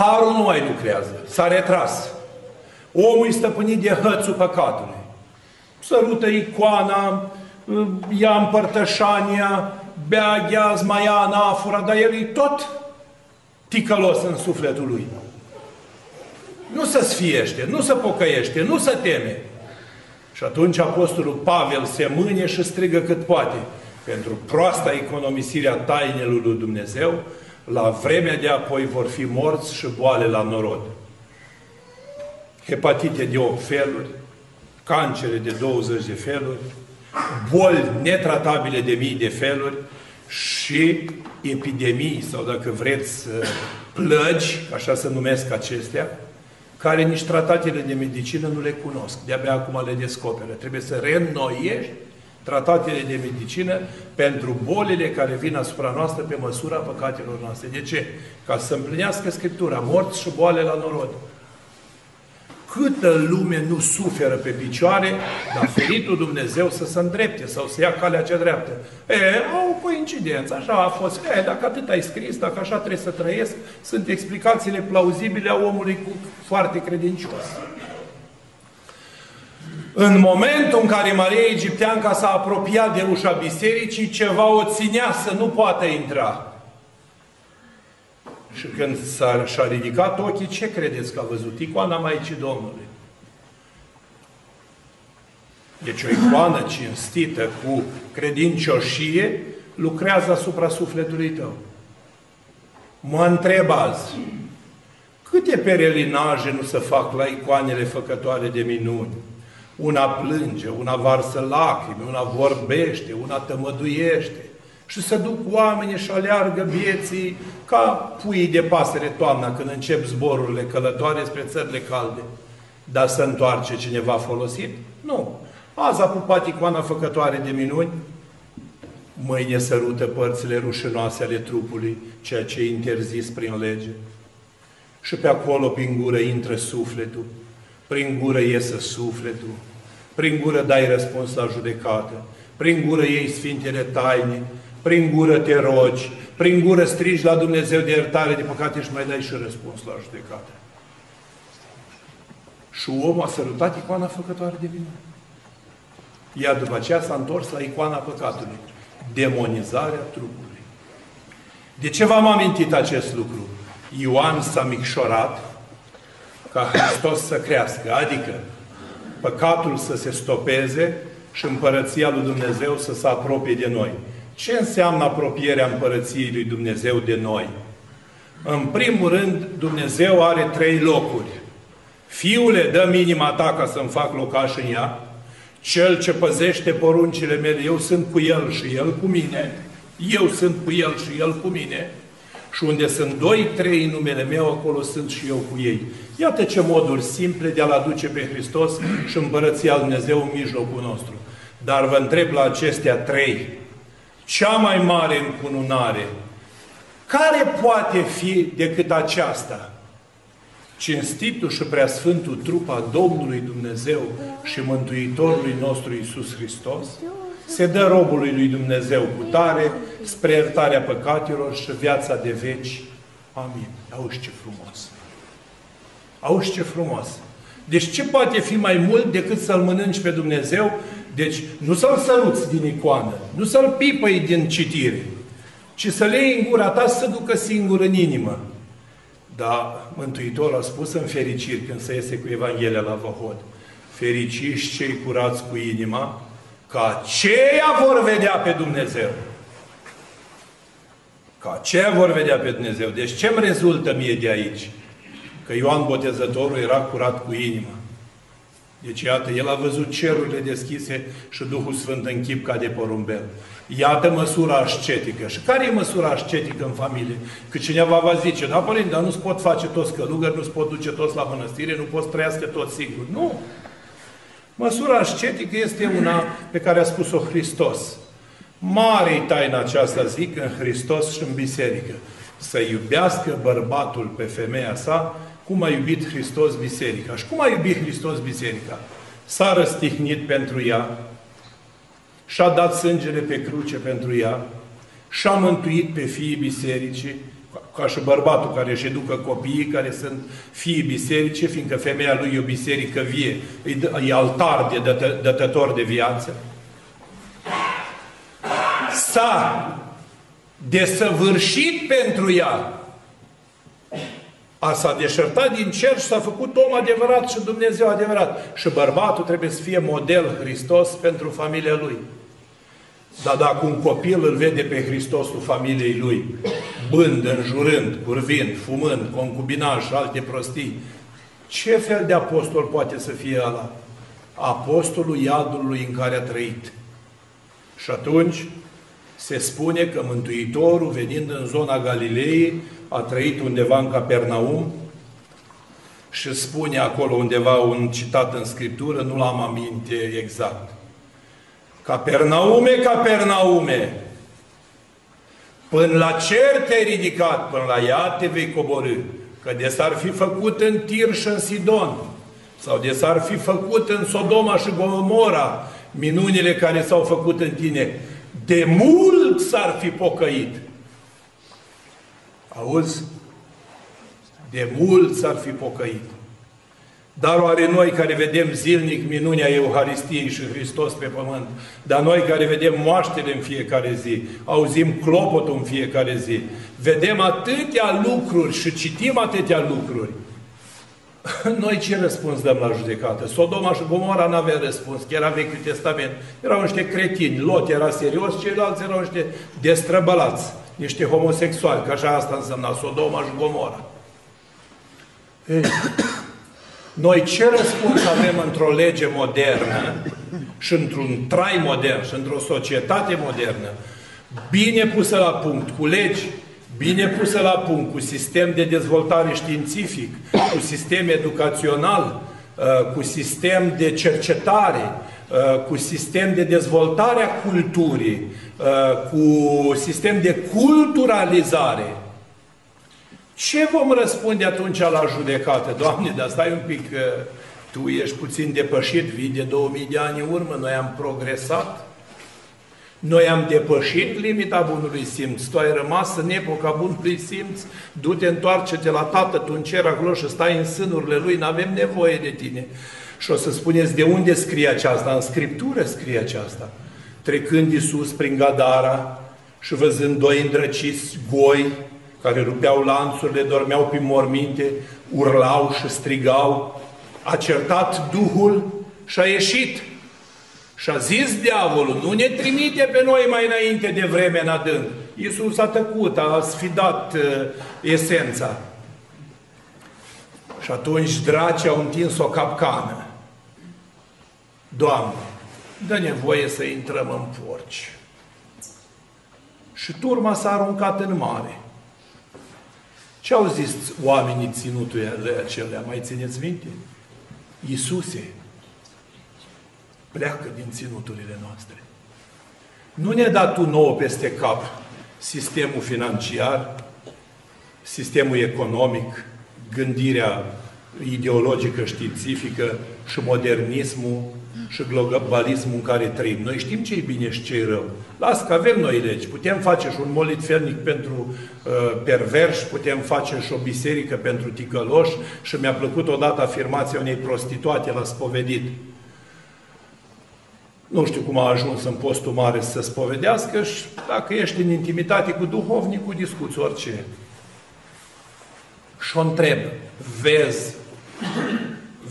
Harul nu mai lucrează, s-a retras. Omul e stăpânit de hățul păcatului. Sărută icoana, ia împărtășania, bea gheazma, ia anafora, dar el e tot ticălos în sufletul lui. Nu se sfiește, nu se pocăiește, nu se teme. Și atunci Apostolul Pavel se mâne și strigă cât poate. Pentru proasta economisirea tainelor lui Dumnezeu, la vremea de apoi vor fi morți și boale la norod. Hepatite de 8 feluri, cancere de 20 de feluri, boli netratabile de mii de feluri și epidemii, sau dacă vreți, plăgi, așa se numesc acestea, care nici tratatele de medicină nu le cunosc. De-abia acum le descoperă. Trebuie să reînnoiești tratatele de medicină pentru bolile care vin asupra noastră pe măsura păcatelor noastre. De ce? Ca să împlinească Scriptura, morți și boale la norod. Câtă lume nu suferă pe picioare, dar feritul Dumnezeu să se îndrepte sau să ia calea cea dreaptă. E, au coincidență, așa a fost. E, dacă atât ai scris, dacă așa trebuie să trăiesc, sunt explicațiile plauzibile a omului cu foarte credincios. În momentul în care Maria Egipteanca s-a apropiat de ușa bisericii, ceva o ținea să nu poată intra. Și când s-a, și-a ridicat ochii, ce credeți că a văzut? Icoana Maicii Domnului. Deci o icoană cinstită cu credincioșie lucrează asupra sufletului tău. Mă întreb azi, câte perelinaje nu se fac la icoanele făcătoare de minuni? Una plânge, una varsă lacrimi, una vorbește, una tămăduiește. Și să duc oamenii și aleargă vieții ca puii de pasăre toamna când încep zborurile călătoare spre țările calde. Dar să întoarce cineva folosit? Nu. Azi a pupat icoana făcătoare de minuni, mâine sărută părțile rușinoase ale trupului, ceea ce e interzis prin lege. Și pe acolo, prin gură, intră sufletul, prin gură iese sufletul, prin gură dai răspuns la judecată, prin gură iei sfintele taine, prin gură te rogi, prin gură strigi la Dumnezeu de iertare de păcate și mai dai și răspuns la judecată. Și omul a sărutat icoana făcătoare de vină. Iar după aceea s-a întors la icoana păcatului. Demonizarea trupului. De ce v-am amintit acest lucru? Ioan s-a micșorat ca Hristos să crească, adică păcatul să se stopeze și împărăția lui Dumnezeu să se apropie de noi. Ce înseamnă apropierea împărăției lui Dumnezeu de noi? În primul rând, Dumnezeu are trei locuri. Fiule, dă minima ta ca să-mi fac locaș în ea. Cel ce păzește poruncile mele, eu sunt cu el și el cu mine. Eu sunt cu el și el cu mine. Și unde sunt doi, trei în numele meu, acolo sunt și eu cu ei. Iată ce moduri simple de a-L aduce pe Hristos și împărăția Lui Dumnezeu în mijlocul nostru. Dar vă întreb la acestea trei, cea mai mare încununare, care poate fi decât aceasta? Cinstitul și preasfântul trup a Domnului Dumnezeu și Mântuitorului nostru Isus Hristos, se dă robului lui Dumnezeu cu tare spre iertarea păcatelor și viața de veci. Amin. Auzi ce frumos! Auzi ce frumos! Deci ce poate fi mai mult decât să-L mănânci pe Dumnezeu? Deci nu să-L săruți din icoană, nu să-L pipăi din citire, ci să-L iei în gura ta să ducă singur în inimă. Dar Mântuitorul a spus în fericiri când se iese cu Evanghelia la Văhod. Fericiți cei curați cu inima, că aceia vor vedea pe Dumnezeu. Că aceia vor vedea pe Dumnezeu. Deci ce-mi rezultă mie de aici? Că Ioan Botezătorul era curat cu inima. Deci, iată, el a văzut cerurile deschise și Duhul Sfânt în chip ca de porumbel. Iată măsura ascetică. Și care e măsura ascetică în familie? Că cineva va zice, da, părinte, dar nu-ți pot face toți călugări, nu-ți pot duce toți la mănăstire, nu poți trăiască toți singuri. Nu! Măsura ascetică este una pe care a spus-o Hristos. Mare e taina aceasta, zic, în Hristos și în biserică. Să iubească bărbatul pe femeia sa, cum a iubit Hristos biserica. Și cum a iubit Hristos biserica? S-a răstihnit pentru ea, și-a dat sângele pe cruce pentru ea, și-a mântuit pe fiii bisericii, ca și bărbatul care își educă copiii, care sunt fii biserice, fiindcă femeia lui e o biserică vie, e altar de dătător de viață. S-a desăvârșit pentru ea. A s-a deșertat din cer și s-a făcut om adevărat și Dumnezeu adevărat. Și bărbatul trebuie să fie model Hristos pentru familia lui. Dar dacă un copil îl vede pe Hristosul familiei lui, bând, înjurând, curvind, fumând, concubinaj și alte prostii, ce fel de apostol poate să fie ăla? Apostolul iadului în care a trăit. Și atunci se spune că Mântuitorul, venind în zona Galilei, a trăit undeva în Capernaum și spune acolo undeva un citat în Scriptură, nu l-am aminte exact. Capernaume, Capernaume, până la cer te-ai ridicat, până la ea te vei coborâ. Că de s-ar fi făcut în Tir și în Sidon, sau de s-ar fi făcut în Sodoma și Gomora, minunile care s-au făcut în tine, de mult s-ar fi pocăit. Auzi? De mult s-ar fi pocăit. Dar oare noi care vedem zilnic minunea Euharistiei și Hristos pe pământ, dar noi care vedem moaștele în fiecare zi, auzim clopotul în fiecare zi, vedem atâtea lucruri și citim atâtea lucruri, noi ce răspuns dăm la judecată? Sodoma și Gomora nu avea răspuns, că era Vechiul Testament. Erau niște cretini, Lot era serios, ceilalți erau niște destrăbălați, niște homosexuali, că așa asta însemna Sodoma și Gomora. Ei, noi ce răspuns avem într-o lege modernă și într-un trai modern și într-o societate modernă, bine pusă la punct, cu legi bine pusă la punct, cu sistem de dezvoltare științific, cu sistem educațional, uh, cu sistem de cercetare, uh, cu sistem de dezvoltare a culturii, uh, cu sistem de culturalizare, ce vom răspunde atunci la judecată? Doamne, dar stai un pic, tu ești puțin depășit, vii de 2000 de ani în urmă, noi am progresat, noi am depășit limita bunului simț. Tu ai rămas în epoca bunului simț, du-te, întoarce-te la Tată, tu în cer acolo și stai în sânurile Lui, nu avem nevoie de tine. Și o să spuneți, de unde scrie aceasta? În Scriptură scrie aceasta. Trecând Iisus prin Gadara și văzând doi îndrăciți goi, care rupeau lanțurile, dormeau pe morminte, urlau și strigau, a certat Duhul și a ieșit și a zis diavolul, nu ne trimite pe noi mai înainte de vreme în adânc. Iisus a tăcut, a sfidat uh, esența. Și atunci dracii au întins o capcană. Doamne, dă nevoie să intrăm în porci. Și turma s-a aruncat în mare. Ce au zis oamenii ținuturile acelea? Mai țineți minte? Iisuse, pleacă din ținuturile noastre. Nu ne-a dat tu nouă peste cap sistemul financiar, sistemul economic, gândirea ideologică, științifică și modernismul și globalismul în care trăim. Noi știm ce e bine și ce e rău. Las că avem noi legi. Putem face și un molit fernic pentru uh, perverși, putem face și o biserică pentru ticăloși și mi-a plăcut odată afirmația unei prostituate la spovedit. Nu știu cum a ajuns în postul mare să se spovedească și dacă ești în intimitate cu duhovnicul, discuți orice. Și o întreb, vezi,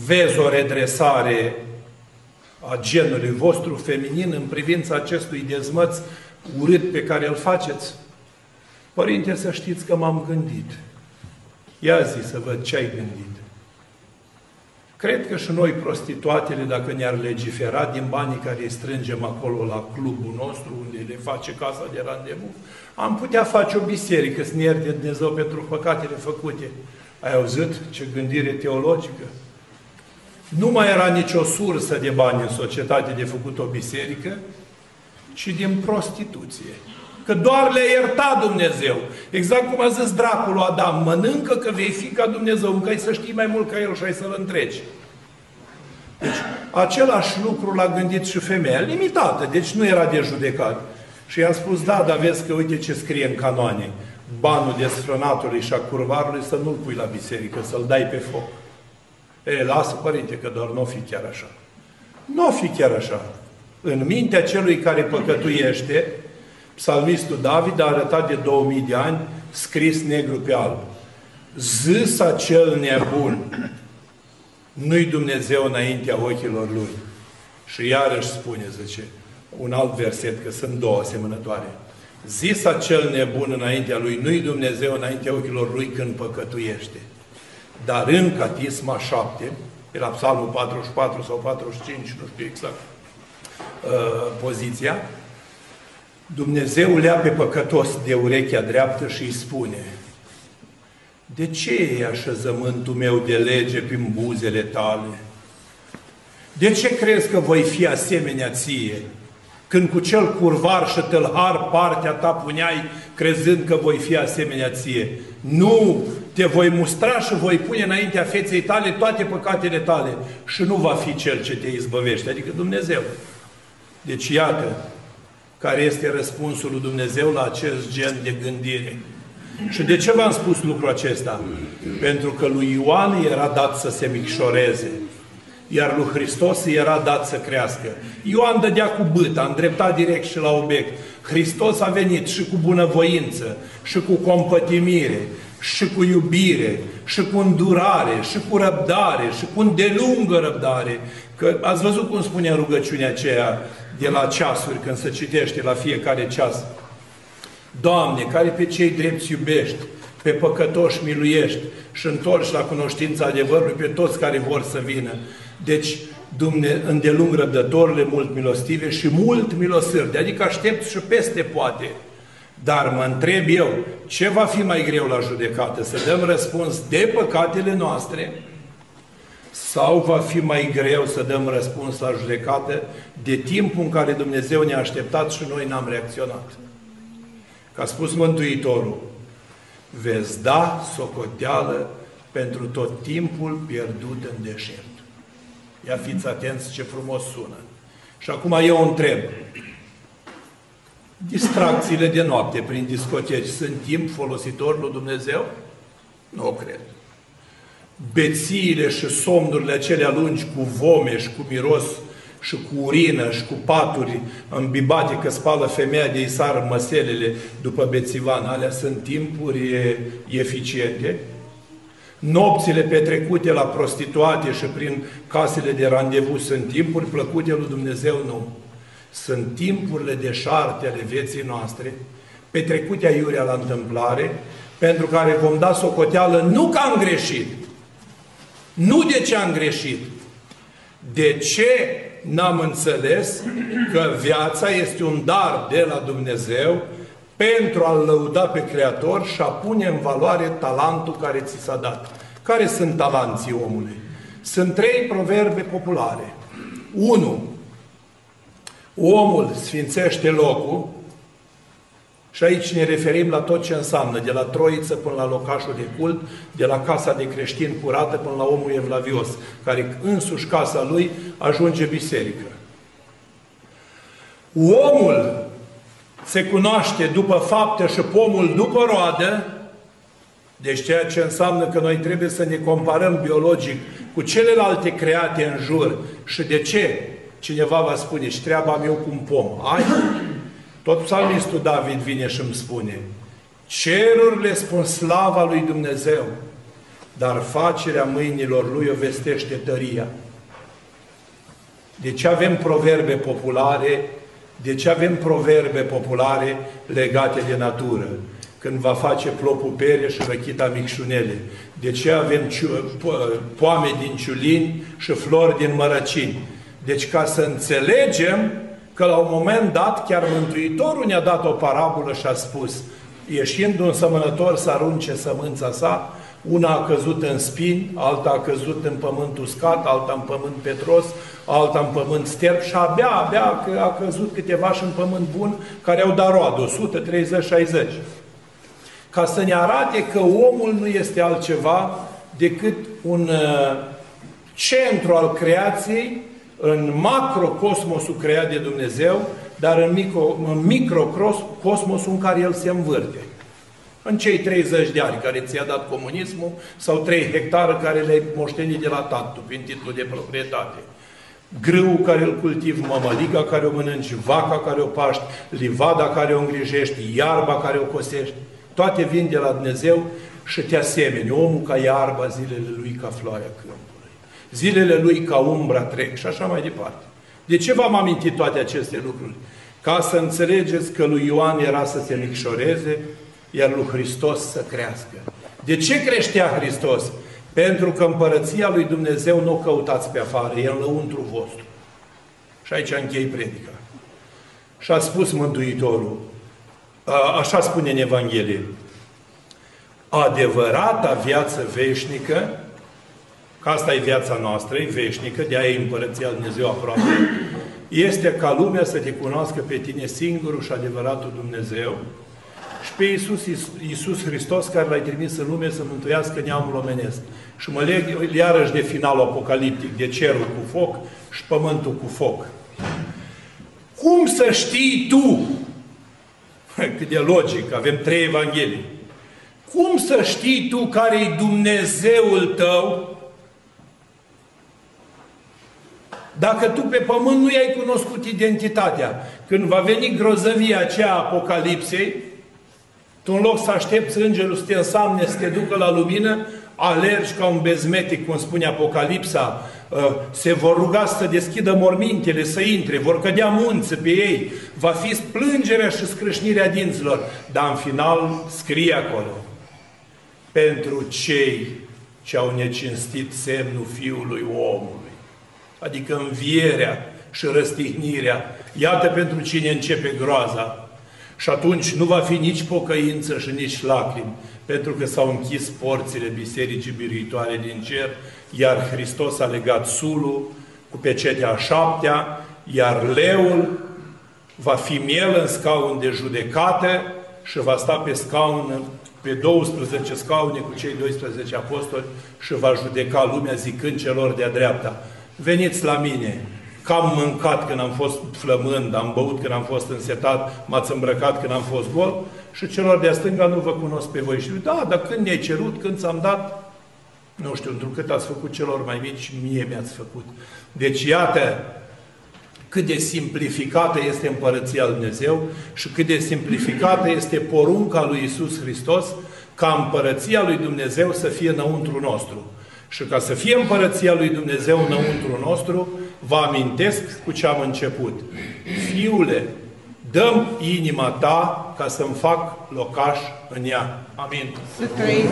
vezi o redresare a genului vostru feminin în privința acestui dezmăț urât pe care îl faceți? Părinte, să știți că m-am gândit. Ia zi să văd ce ai gândit. Cred că și noi, prostituatele, dacă ne-ar legifera din banii care îi strângem acolo la clubul nostru, unde le face casa de randevu, am putea face o biserică să ne ierte Dumnezeu pentru păcatele făcute. Ai auzit ce gândire teologică? Nu mai era nicio sursă de bani în societate de făcut o biserică, ci din prostituție. Că doar le ierta Dumnezeu. Exact cum a zis dracul lui Adam, mănâncă că vei fi ca Dumnezeu, încă ai să știi mai mult ca El și ai să-L întreci. Deci, același lucru l-a gândit și femeia, limitată, deci nu era de judecat. Și i-a spus, da, dar vezi că uite ce scrie în canoane. banul desfrânatului și a curvarului să nu-l pui la biserică, să-l dai pe foc. E, lasă, părinte, că doar nu o fi chiar așa. Nu o fi chiar așa. În mintea celui care păcătuiește, psalmistul David a arătat de 2000 de ani, scris negru pe alb. Zâs acel nebun, nu-i Dumnezeu înaintea ochilor lui. Și iarăși spune, zice, un alt verset, că sunt două asemănătoare. Zis acel nebun înaintea lui, nu-i Dumnezeu înaintea ochilor lui când păcătuiește. Dar în Catisma 7, era psalmul 44 sau 45, nu știu exact uh, poziția, Dumnezeu lea pe păcătos de urechea dreaptă și îi spune De ce e așezământul meu de lege prin buzele tale? De ce crezi că voi fi asemenea ție? Când cu cel curvar și tâlhar partea ta puneai, crezând că voi fi asemenea ție. Nu! Te voi mustra și voi pune înaintea feței tale toate păcatele tale și nu va fi Cel ce te izbăvește, adică Dumnezeu. Deci iată care este răspunsul lui Dumnezeu la acest gen de gândire. Și de ce v-am spus lucrul acesta? Pentru că lui Ioan era dat să se micșoreze iar lui Hristos era dat să crească. Ioan dădea cu bâta, îndreptat direct și la obiect. Hristos a venit și cu bunăvoință, și cu compătimire, și cu iubire, și cu îndurare, și cu răbdare, și cu îndelungă răbdare. Că ați văzut cum spune rugăciunea aceea de la ceasuri, când se citește la fiecare ceas. Doamne, care pe cei drepți iubești, pe păcătoși miluiești și întorci la cunoștința adevărului pe toți care vor să vină. Deci, Dumne, îndelung răbdătorile, mult milostive și mult milosârde, adică aștept și peste poate. Dar mă întreb eu, ce va fi mai greu la judecată? Să dăm răspuns de păcatele noastre sau va fi mai greu să dăm răspuns la judecată de timpul în care Dumnezeu ne-a așteptat și noi n-am reacționat? Ca a spus Mântuitorul, veți da socoteală pentru tot timpul pierdut în deșert. Ia fiți atenți ce frumos sună. Și acum eu întreb. Distracțiile de noapte prin discoteci sunt timp folositor lui Dumnezeu? Nu o cred. Bețiile și somnurile acelea lungi cu vome și cu miros și cu urină și cu paturi îmbibate că spală femeia de isar măselele după bețivan, alea sunt timpuri eficiente? Nopțile petrecute la prostituate și prin casele de randevu sunt timpuri plăcute lui Dumnezeu? Nu. Sunt timpurile de șarte ale vieții noastre, petrecute aiurea la întâmplare, pentru care vom da socoteală nu că am greșit, nu de ce am greșit, de ce n-am înțeles că viața este un dar de la Dumnezeu pentru a-L lăuda pe Creator și a pune în valoare talentul care ți s-a dat. Care sunt talanții omului? Sunt trei proverbe populare. 1. Omul sfințește locul și aici ne referim la tot ce înseamnă, de la troiță până la locașul de cult, de la casa de creștin curată până la omul evlavios, care însuși casa lui ajunge biserică. Omul se cunoaște după fapte și pomul după roadă, deci ceea ce înseamnă că noi trebuie să ne comparăm biologic cu celelalte create în jur. Și de ce? Cineva va spune, și treaba meu cu un pom. Ai? Tot psalmistul David vine și îmi spune, cerurile spun slava lui Dumnezeu, dar facerea mâinilor lui o vestește tăria. De ce avem proverbe populare de ce avem proverbe populare legate de natură? Când va face plopul pere și răchita micșunele. De ce avem poame din ciulini și flori din mărăcini? Deci ca să înțelegem că la un moment dat chiar Mântuitorul ne-a dat o parabolă și a spus ieșind un sămănător să arunce sămânța sa, una a căzut în spini, alta a căzut în pământ uscat, alta în pământ petros, alta în pământ sterb și abia, abia că a căzut câteva și în pământ bun care au dat roadă, 130-60. Ca să ne arate că omul nu este altceva decât un uh, centru al creației în macrocosmosul creat de Dumnezeu, dar în, micro, în microcosmosul în care el se învârte. În cei 30 de ani care ți-a dat comunismul sau 3 hectare care le-ai moștenit de la tatu prin titlu de proprietate. Grâul care îl cultiv, mămăliga care o mănânci, vaca care o paști, livada care o îngrijești, iarba care o cosești, toate vin de la Dumnezeu și te asemeni. Omul ca iarba, zilele lui ca floarea câmpului. Zilele lui ca umbra trec și așa mai departe. De ce v-am amintit toate aceste lucruri? Ca să înțelegeți că lui Ioan era să se micșoreze, iar lui Hristos să crească. De ce creștea Hristos? Pentru că împărăția lui Dumnezeu nu o căutați pe afară, e în lăuntru vostru. Și aici închei predica. Și a spus Mântuitorul, așa spune în Evanghelie, adevărata viață veșnică, că asta e viața noastră, e veșnică, de aia e împărăția lui Dumnezeu aproape, este ca lumea să te cunoască pe tine singurul și adevăratul Dumnezeu și pe Iisus, Iisus Hristos care l-ai trimis în lume să mântuiască neamul omenesc. Și mă leg iarăși de finalul apocaliptic, de cerul cu foc și pământul cu foc. Cum să știi tu, cât de logic, avem trei evanghelii, cum să știi tu care e Dumnezeul tău Dacă tu pe pământ nu i-ai cunoscut identitatea, când va veni grozăvia aceea apocalipsei, tu în loc să aștepți îngerul să te însamne, să te ducă la lumină, alergi ca un bezmetic, cum spune Apocalipsa, uh, se vor ruga să deschidă mormintele, să intre, vor cădea munți pe ei, va fi plângerea și scrâșnirea dinților, dar în final scrie acolo, pentru cei ce au necinstit semnul Fiului Omului adică învierea și răstihnirea. Iată pentru cine începe groaza. Și atunci nu va fi nici pocăință și nici lacrimi, pentru că s-au închis porțile Bisericii Biruitoare din cer, iar Hristos a legat sulul cu pecetea a șaptea, iar leul va fi miel în scaun de judecată și va sta pe scaun, pe 12 scaune cu cei 12 apostoli și va judeca lumea zicând celor de-a dreapta veniți la mine, că am mâncat când am fost flămând, am băut când am fost însetat, m-ați îmbrăcat când am fost gol și celor de-a stânga nu vă cunosc pe voi. Și da, dar când ne-ai cerut, când ți-am dat, nu știu, întrucât ați făcut celor mai mici, mie mi-ați făcut. Deci iată cât de simplificată este împărăția lui Dumnezeu și cât de simplificată este porunca lui Isus Hristos ca împărăția lui Dumnezeu să fie înăuntru nostru. Și ca să fie împărăția lui Dumnezeu înăuntru nostru, vă amintesc cu ce am început. Fiule, dăm inima ta ca să-mi fac locaș în ea. Amin. Să trăim,